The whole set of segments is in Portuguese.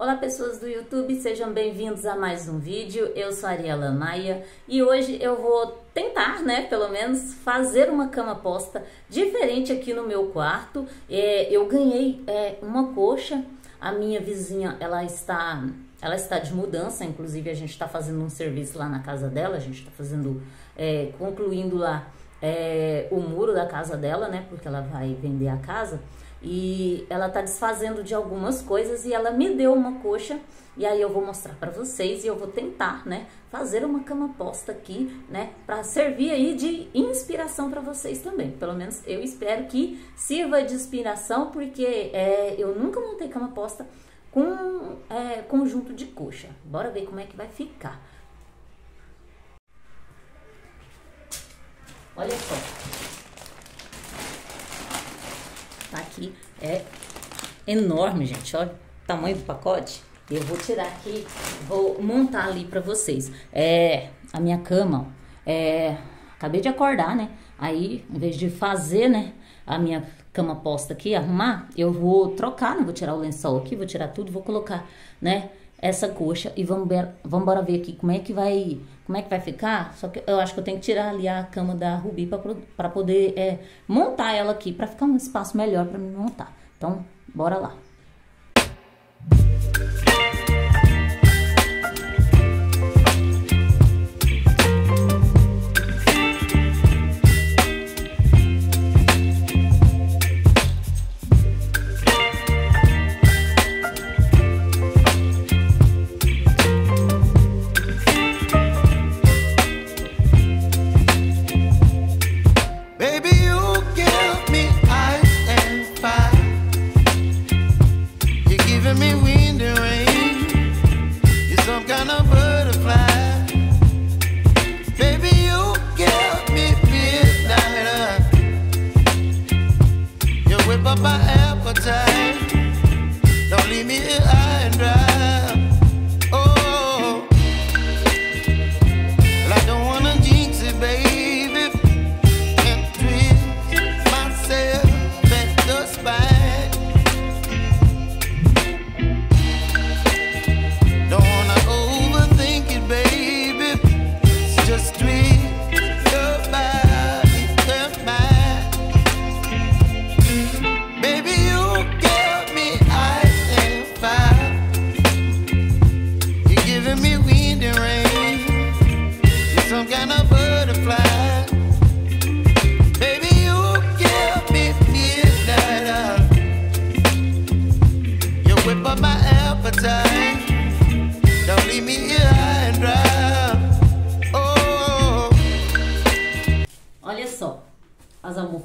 Olá pessoas do YouTube, sejam bem-vindos a mais um vídeo. Eu sou a Ariela Maia e hoje eu vou tentar, né, pelo menos, fazer uma cama posta diferente aqui no meu quarto. É, eu ganhei é, uma coxa, a minha vizinha, ela está, ela está de mudança, inclusive a gente está fazendo um serviço lá na casa dela, a gente está fazendo, é, concluindo lá é, o muro da casa dela, né, porque ela vai vender a casa e ela tá desfazendo de algumas coisas e ela me deu uma coxa e aí eu vou mostrar para vocês e eu vou tentar, né, fazer uma cama posta aqui, né, para servir aí de inspiração para vocês também. Pelo menos eu espero que sirva de inspiração porque é, eu nunca montei cama posta com é, conjunto de coxa. Bora ver como é que vai ficar. Olha só, Tá aqui, é enorme, gente. Olha o tamanho do pacote. Eu vou tirar aqui, vou montar ali pra vocês. É, a minha cama, é, acabei de acordar, né? Aí, em vez de fazer, né, a minha cama posta aqui, arrumar, eu vou trocar, né? Vou tirar o lençol aqui, vou tirar tudo, vou colocar, né, essa coxa e vamos ver, vamos embora ver aqui como é que vai como é que vai ficar. Só que eu acho que eu tenho que tirar ali a cama da Rubi para poder é, montar ela aqui, para ficar um espaço melhor para me montar. Então, bora lá.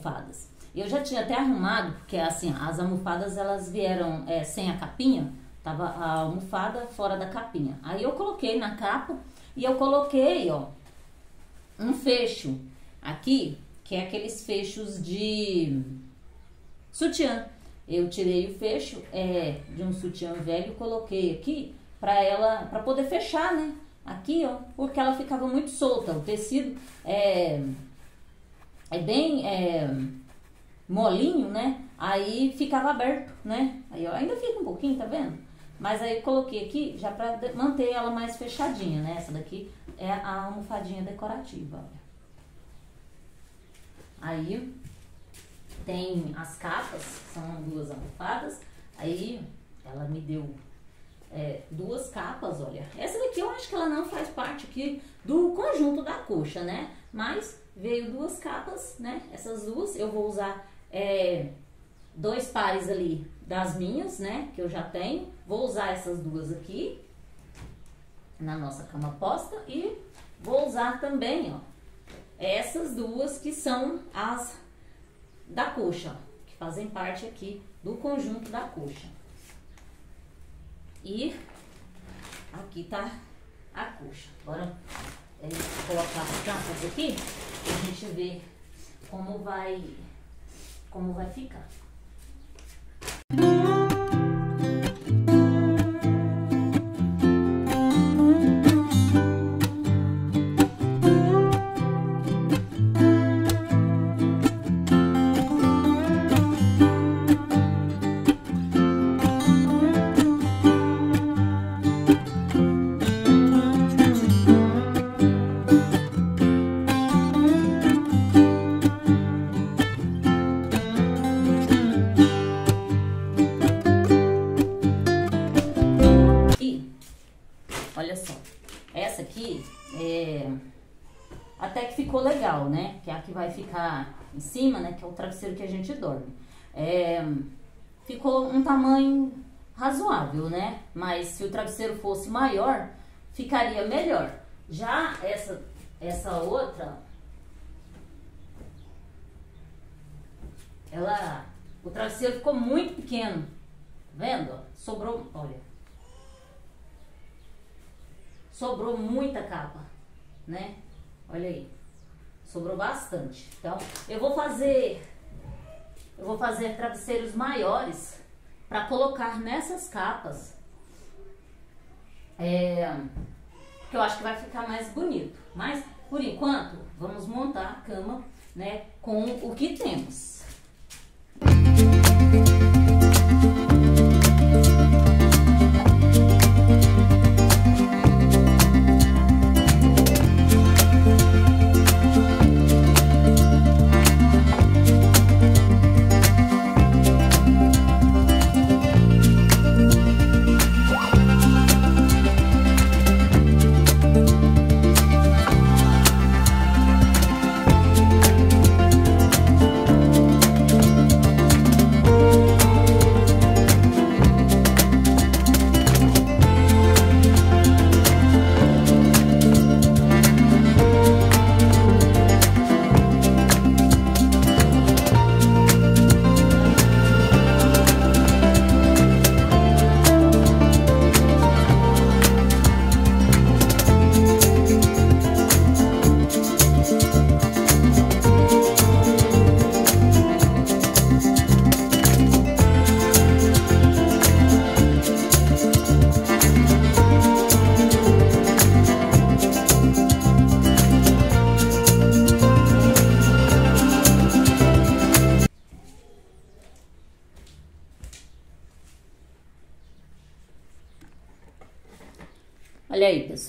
Almofadas. Eu já tinha até arrumado, porque assim, as almofadas elas vieram é, sem a capinha, tava a almofada fora da capinha. Aí eu coloquei na capa e eu coloquei, ó, um fecho aqui, que é aqueles fechos de sutiã. Eu tirei o fecho é, de um sutiã velho coloquei aqui para ela, para poder fechar, né? Aqui, ó, porque ela ficava muito solta. O tecido é é bem é, molinho, né? Aí ficava aberto, né? Aí ó, ainda fica um pouquinho, tá vendo? Mas aí coloquei aqui já pra manter ela mais fechadinha, né? Essa daqui é a almofadinha decorativa. Aí tem as capas, são duas almofadas. Aí ela me deu é, duas capas, olha. Essa daqui eu acho que ela não faz parte aqui do conjunto da coxa, né? Mas veio duas capas, né? Essas duas, eu vou usar é, dois pares ali das minhas, né? Que eu já tenho. Vou usar essas duas aqui na nossa cama posta e vou usar também, ó, essas duas que são as da coxa, que fazem parte aqui do conjunto da coxa. E aqui tá a coxa. Agora é, colocar as tampas aqui pra gente ver como vai, como vai ficar. Aqui, é, até que ficou legal, né? Que é a que vai ficar em cima, né? Que é o travesseiro que a gente dorme. É, ficou um tamanho razoável, né? Mas se o travesseiro fosse maior, ficaria melhor. Já essa, essa outra, ela, o travesseiro ficou muito pequeno, tá vendo? Sobrou, olha, sobrou muita capa, né? Olha aí, sobrou bastante. Então, eu vou fazer, eu vou fazer travesseiros maiores para colocar nessas capas. É, que eu acho que vai ficar mais bonito. Mas, por enquanto, vamos montar a cama, né, com o que temos. Olha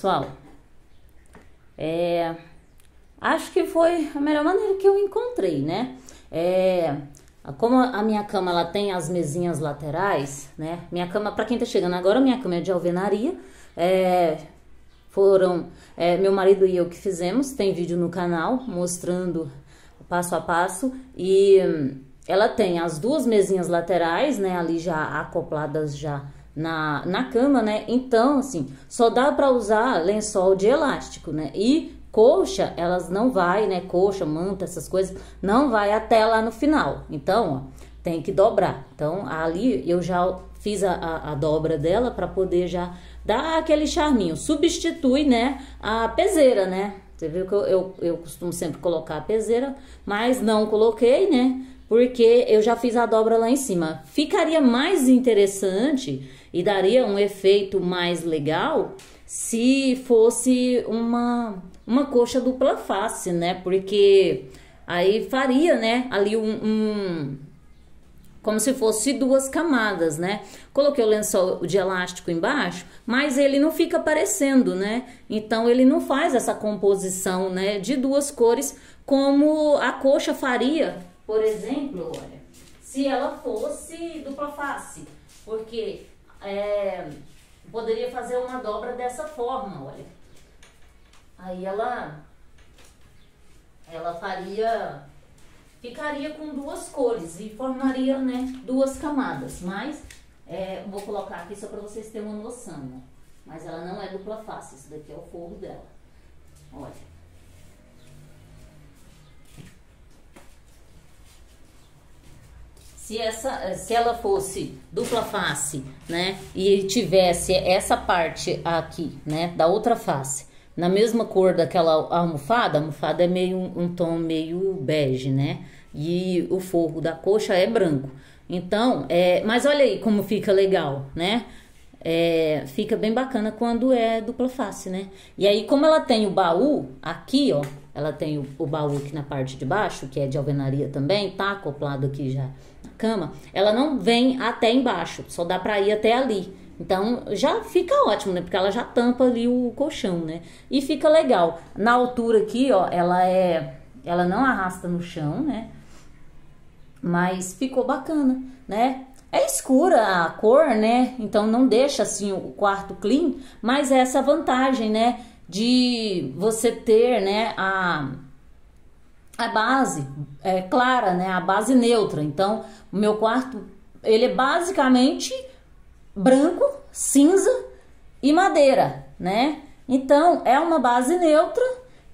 pessoal. É, acho que foi a melhor maneira que eu encontrei, né? É, como a minha cama ela tem as mesinhas laterais, né? Minha cama, para quem tá chegando agora, minha cama é de alvenaria. É, foram é, meu marido e eu que fizemos. Tem vídeo no canal mostrando passo a passo e hum, ela tem as duas mesinhas laterais, né? Ali já acopladas já na, na cama, né? Então, assim, só dá para usar lençol de elástico, né? E coxa, elas não vai, né? Coxa, manta, essas coisas, não vai até lá no final. Então, ó, tem que dobrar. Então, ali eu já fiz a, a, a dobra dela para poder já dar aquele charminho. Substitui, né? A peseira, né? Você viu que eu, eu, eu costumo sempre colocar a peseira, mas não coloquei, né? Porque eu já fiz a dobra lá em cima. Ficaria mais interessante e daria um efeito mais legal se fosse uma, uma coxa dupla face, né? Porque aí faria, né, ali um, um como se fosse duas camadas, né? Coloquei o lençol de elástico embaixo, mas ele não fica aparecendo, né? Então ele não faz essa composição, né, de duas cores como a coxa faria, por exemplo, olha, se ela fosse dupla face, porque é, poderia fazer uma dobra dessa forma, olha. Aí ela, ela faria, ficaria com duas cores e formaria, né, duas camadas. Mas, é, vou colocar aqui só para vocês terem uma noção, né? Mas ela não é dupla face, isso daqui é o forro dela. Olha. Se essa se ela fosse dupla face, né, e tivesse essa parte aqui, né, da outra face, na mesma cor daquela almofada, a almofada é meio um, tom meio bege, né? E o forro da coxa é branco. Então, é, mas olha aí como fica legal, né? É, fica bem bacana quando é dupla face, né? E aí, como ela tem o baú aqui, ó, ela tem o, o baú aqui na parte de baixo, que é de alvenaria também, tá acoplado aqui já cama, ela não vem até embaixo, só dá para ir até ali. Então já fica ótimo, né? Porque ela já tampa ali o colchão, né? E fica legal. Na altura aqui, ó, ela é, ela não arrasta no chão, né? Mas ficou bacana, né? É escura a cor, né? Então não deixa assim o quarto clean, mas é essa vantagem, né? de você ter, né, a, a base é, clara, né, a base neutra. Então, o meu quarto, ele é basicamente branco, cinza e madeira, né? Então, é uma base neutra,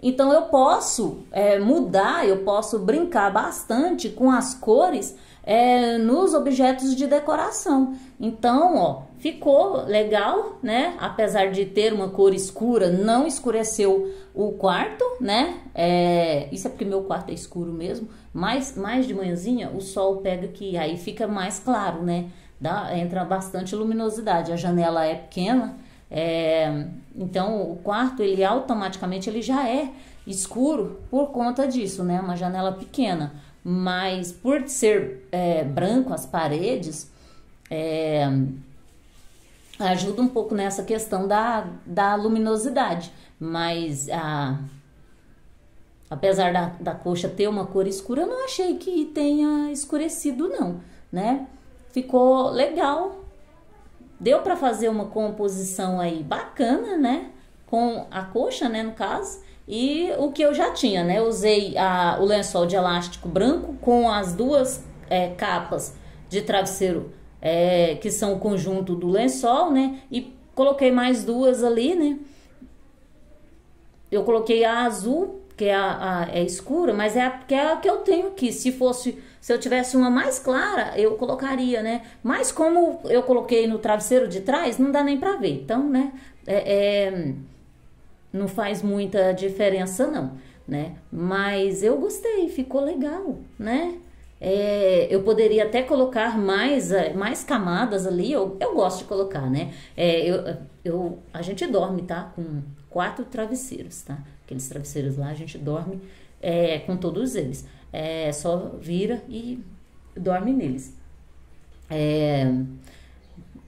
então eu posso é, mudar, eu posso brincar bastante com as cores é, nos objetos de decoração. Então, ó, ficou legal, né? Apesar de ter uma cor escura, não escureceu o quarto, né? É, isso é porque meu quarto é escuro mesmo, mas mais de manhãzinha o sol pega aqui, aí fica mais claro, né? Dá, entra bastante luminosidade. A janela é pequena, é, então o quarto ele automaticamente ele já é escuro por conta disso, né? Uma janela pequena mas por ser é, branco as paredes, é, ajuda um pouco nessa questão da, da luminosidade, mas a, apesar da, da coxa ter uma cor escura, eu não achei que tenha escurecido não, né? Ficou legal, deu para fazer uma composição aí bacana, né? Com a coxa, né, no caso, e o que eu já tinha, né? Usei a, o lençol de elástico branco com as duas é, capas de travesseiro é, que são o conjunto do lençol, né? E coloquei mais duas ali, né? Eu coloquei a azul, que é, a, a é escura, mas é a, que é a que eu tenho aqui. Se fosse, se eu tivesse uma mais clara, eu colocaria, né? Mas como eu coloquei no travesseiro de trás, não dá nem pra ver. Então, né? é, é não faz muita diferença não, né? Mas eu gostei, ficou legal, né? É, eu poderia até colocar mais, é, mais camadas ali, eu, eu gosto de colocar, né? É, eu, eu, a gente dorme, tá? Com quatro travesseiros, tá? Aqueles travesseiros lá, a gente dorme é, com todos eles. É, só vira e dorme neles. É,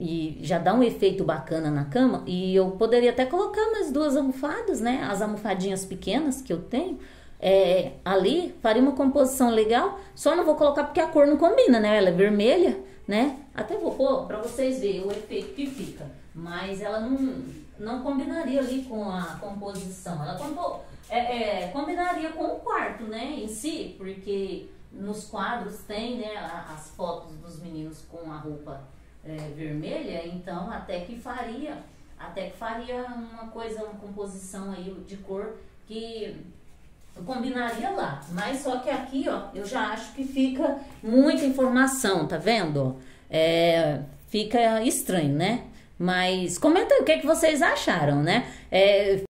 e já dá um efeito bacana na cama. E eu poderia até colocar mais duas almofadas, né? As almofadinhas pequenas que eu tenho. É, ali faria uma composição legal. Só não vou colocar porque a cor não combina, né? Ela é vermelha, né? Até vou pôr para vocês verem o efeito que fica. Mas ela não, não combinaria ali com a composição. Ela é, é, combinaria com o quarto, né? Em si, porque nos quadros tem né, as fotos dos meninos com a roupa é, vermelha, então até que faria, até que faria uma coisa, uma composição aí de cor que combinaria lá. Mas só que aqui, ó, eu já acho que fica muita informação, tá vendo? É, fica estranho, né? Mas comenta aí o que, é que vocês acharam, né? É,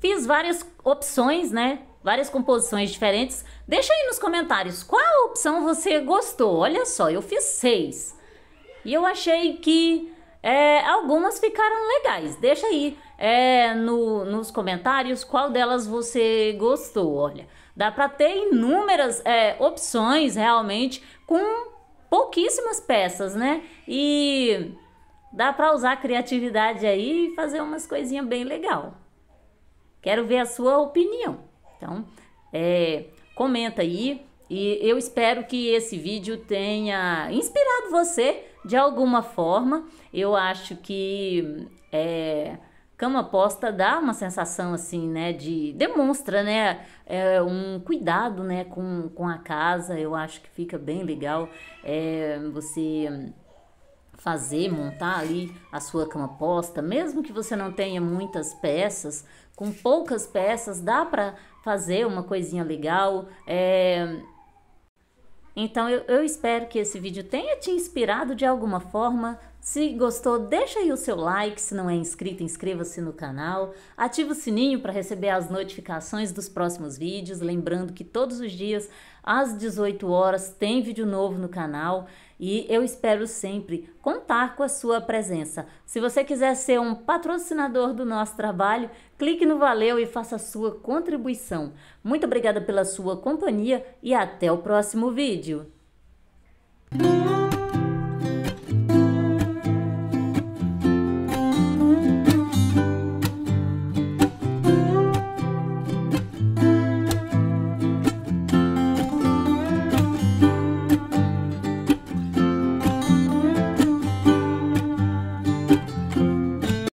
fiz várias opções, né? Várias composições diferentes. Deixa aí nos comentários qual opção você gostou. Olha só, eu fiz seis. E eu achei que é, algumas ficaram legais. Deixa aí é, no, nos comentários qual delas você gostou. Olha, dá para ter inúmeras é, opções realmente com pouquíssimas peças, né? E dá para usar a criatividade aí e fazer umas coisinhas bem legal. Quero ver a sua opinião. Então, é, comenta aí e eu espero que esse vídeo tenha inspirado você de alguma forma. Eu acho que é, cama posta dá uma sensação assim, né, de demonstra, né, é, um cuidado, né, com, com a casa. Eu acho que fica bem legal é, você fazer, montar ali a sua cama posta, mesmo que você não tenha muitas peças, com poucas peças dá para fazer uma coisinha legal. É, então eu, eu espero que esse vídeo tenha te inspirado de alguma forma. Se gostou, deixa aí o seu like. Se não é inscrito, inscreva-se no canal. Ative o sininho para receber as notificações dos próximos vídeos. Lembrando que todos os dias, às 18 horas, tem vídeo novo no canal e eu espero sempre contar com a sua presença. Se você quiser ser um patrocinador do nosso trabalho, clique no Valeu e faça a sua contribuição. Muito obrigada pela sua companhia e até o próximo vídeo.